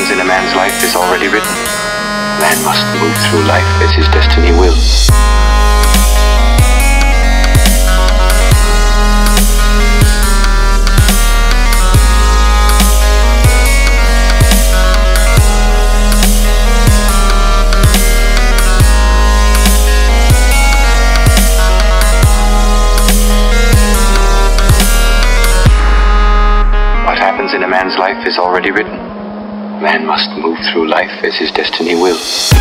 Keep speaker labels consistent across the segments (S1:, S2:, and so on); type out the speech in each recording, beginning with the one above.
S1: happens in a man's life is already written. Man must move through life as his destiny wills. What happens in a man's life is already written. Man must move through life as his destiny wills.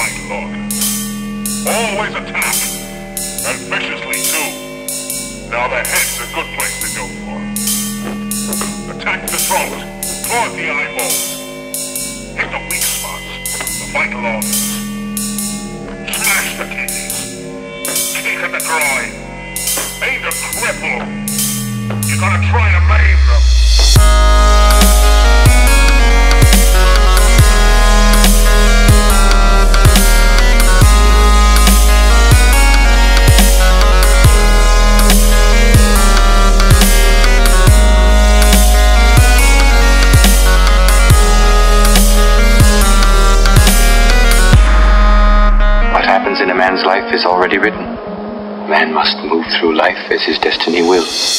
S2: Fight look. Always attack. And viciously too. Now the head's a good place to go for. Attack the throat. Toward the eyeballs. Hit the weak spots. The vital organs. Smash the kidneys. Kick at the groin. Aim to cripple. You gotta try to maim
S1: man's life is already written. Man must move through life as his destiny wills.